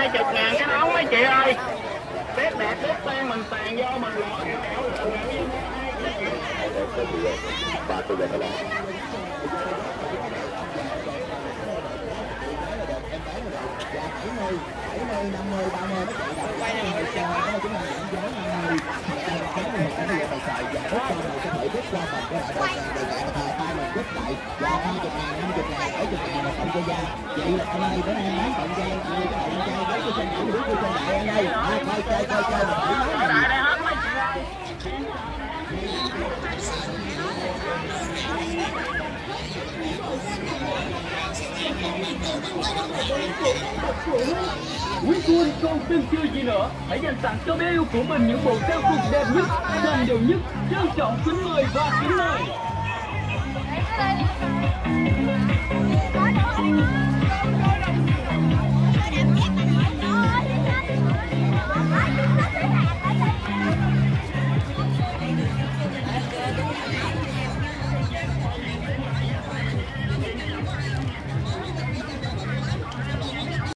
20 ngàn, cái nón mấy chị ơi. Bếp đẹp, bếp tan, mình tàn vô, mình lọt. Vậy là hôm nay bữa nay bán cộng gia coi cái chơi chơi chơi Quý cô thì còn chưa gì nữa? Hãy dành tặng cho bé yêu của mình những bộ trang phục đẹp nhất, xanh đều nhất Trân trọng kính mời và kính mời.